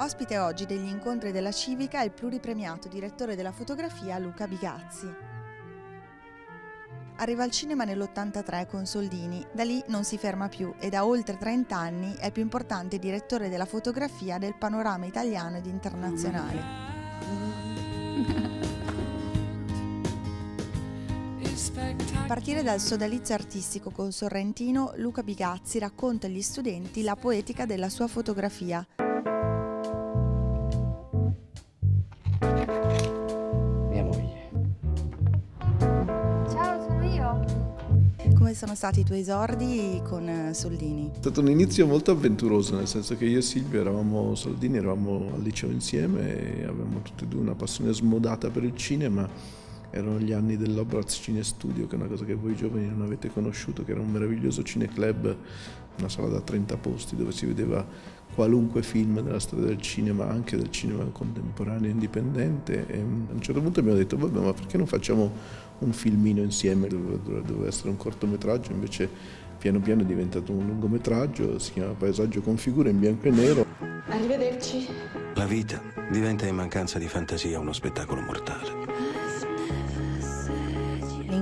Ospite oggi degli incontri della Civica è il pluripremiato direttore della fotografia Luca Bigazzi. Arriva al cinema nell'83 con Soldini, da lì non si ferma più e da oltre 30 anni è il più importante direttore della fotografia del panorama italiano ed internazionale. A partire dal sodalizio artistico con Sorrentino, Luca Bigazzi racconta agli studenti la poetica della sua fotografia. Come sono stati i tuoi esordi con eh, Soldini? È stato un inizio molto avventuroso, nel senso che io e Silvio eravamo Soldini, eravamo al liceo insieme e avevamo tutti e due una passione smodata per il cinema. Erano gli anni dell'Obraz Cine Studio, che è una cosa che voi giovani non avete conosciuto, che era un meraviglioso cineclub, una sala da 30 posti dove si vedeva qualunque film della storia del cinema, anche del cinema contemporaneo indipendente. E a un certo punto abbiamo detto, vabbè, ma perché non facciamo un filmino insieme? Doveva, doveva essere un cortometraggio, invece piano piano è diventato un lungometraggio, si chiama Paesaggio con figure in bianco e nero. Arrivederci. La vita diventa in mancanza di fantasia uno spettacolo mortale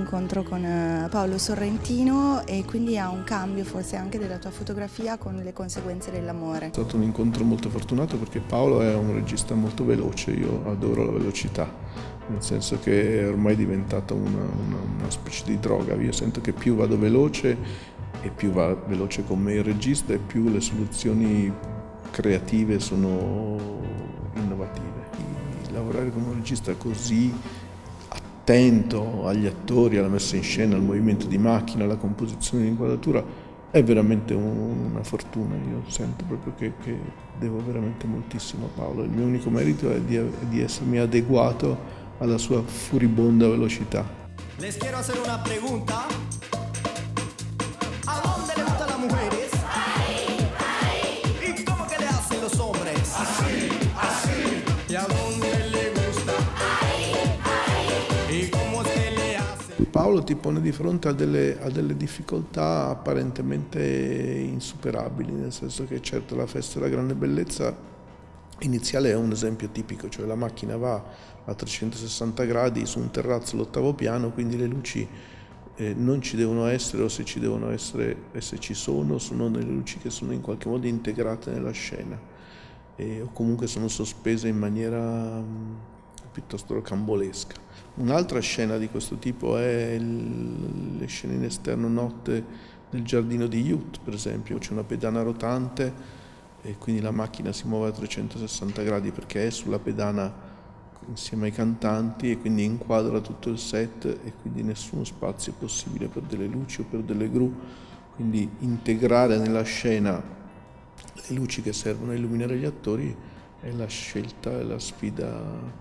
l'incontro con eh, Paolo Sorrentino e quindi ha un cambio forse anche della tua fotografia con le conseguenze dell'amore. È stato un incontro molto fortunato perché Paolo è un regista molto veloce, io adoro la velocità, nel senso che è ormai diventata una, una, una specie di droga, io sento che più vado veloce e più va veloce con me il regista e più le soluzioni creative sono innovative. Lavorare con un regista così attento agli attori, alla messa in scena, al movimento di macchina, alla composizione di inquadratura, è veramente una fortuna. Io sento proprio che, che devo veramente moltissimo a Paolo. Il mio unico merito è di, di essermi adeguato alla sua furibonda velocità. Les quiero hacer una pregunta. ¿A dónde le gustan las mujeres? Paolo ti pone di fronte a delle, a delle, difficoltà apparentemente insuperabili, nel senso che certo la festa della grande bellezza iniziale è un esempio tipico, cioè la macchina va a 360 gradi su un terrazzo all'ottavo piano, quindi le luci eh, non ci devono essere o se ci devono essere e se ci sono, sono delle luci che sono in qualche modo integrate nella scena eh, o comunque sono sospese in maniera piuttosto rocambolesca. Un'altra scena di questo tipo è il, le scene in esterno notte nel giardino di Youth, per esempio. C'è una pedana rotante e quindi la macchina si muove a 360 gradi perché è sulla pedana insieme ai cantanti e quindi inquadra tutto il set e quindi nessuno spazio è possibile per delle luci o per delle gru. Quindi integrare nella scena le luci che servono a illuminare gli attori è la scelta, è la sfida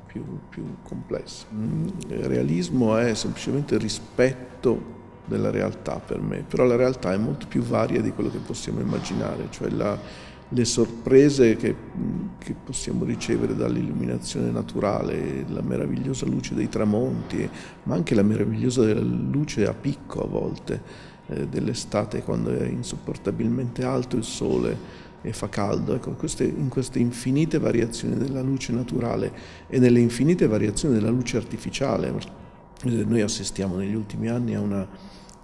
più, più complessa. Mm, il realismo è semplicemente rispetto della realtà per me, però la realtà è molto più varia di quello che possiamo immaginare, cioè la, le sorprese che, che, possiamo ricevere dall'illuminazione naturale, la meravigliosa luce dei tramonti, ma anche la meravigliosa luce a picco a volte eh, dell'estate quando è insopportabilmente alto il sole e fa caldo. Ecco, queste, in queste infinite variazioni della luce naturale e nelle infinite variazioni della luce artificiale, noi assistiamo negli ultimi anni a una,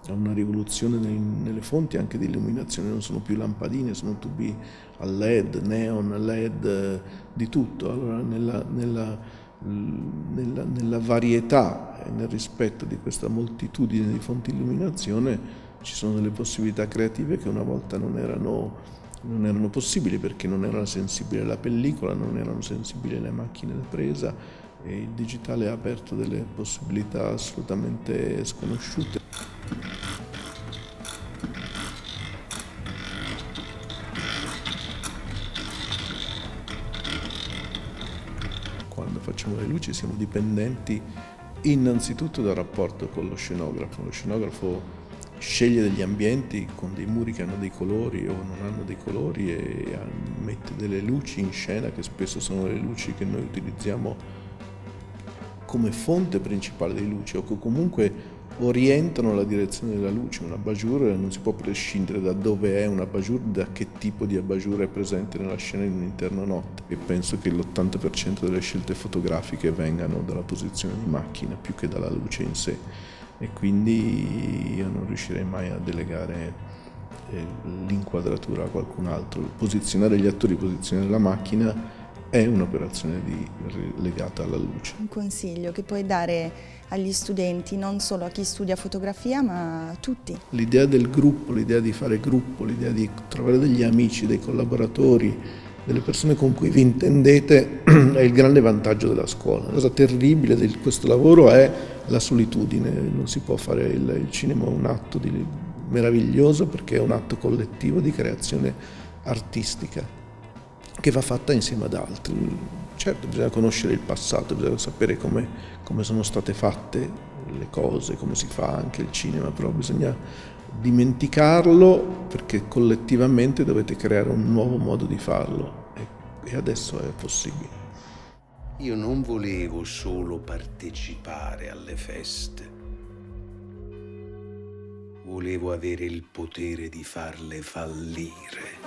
a una rivoluzione nei, nelle fonti anche di illuminazione, non sono più lampadine, sono tubi a LED, neon, LED, di tutto. Allora, nella, nella, nella, nella varietà e nel rispetto di questa moltitudine di fonti di illuminazione ci sono delle possibilità creative che una volta non erano non erano possibili perché non erano sensibili alla pellicola, non erano sensibili alle macchine da presa e il digitale ha aperto delle possibilità assolutamente sconosciute. Quando facciamo le luci siamo dipendenti innanzitutto dal rapporto con lo scenografo. Lo scenografo sceglie degli ambienti con dei muri che hanno dei colori o non hanno dei colori e mette delle luci in scena che spesso sono le luci che noi utilizziamo come fonte principale di luce o che comunque orientano la direzione della luce. Un abajur non si può prescindere da dove è un abajur, da che tipo di abajur è presente nella scena in un'interno notte. E penso che l'80% delle scelte fotografiche vengano dalla posizione di macchina più che dalla luce in sé. E quindi io non riuscirei mai a delegare eh, l'inquadratura a qualcun altro. Posizionare gli attori, posizionare la macchina è un'operazione legata alla luce. Un consiglio che puoi dare agli studenti, non solo a chi studia fotografia, ma a tutti? L'idea del gruppo, l'idea di fare gruppo, l'idea di trovare degli amici, dei collaboratori, delle persone con cui vi intendete è il grande vantaggio della scuola. La cosa terribile di questo lavoro è la solitudine, non si può fare il, il cinema un atto di, meraviglioso perché è un atto collettivo di creazione artistica che va fatta insieme ad altri. Certo, bisogna conoscere il passato, bisogna sapere come, come sono state fatte le cose, come si fa anche il cinema, però bisogna dimenticarlo perché collettivamente dovete creare un nuovo modo di farlo e adesso è possibile. Io non volevo solo partecipare alle feste, volevo avere il potere di farle fallire.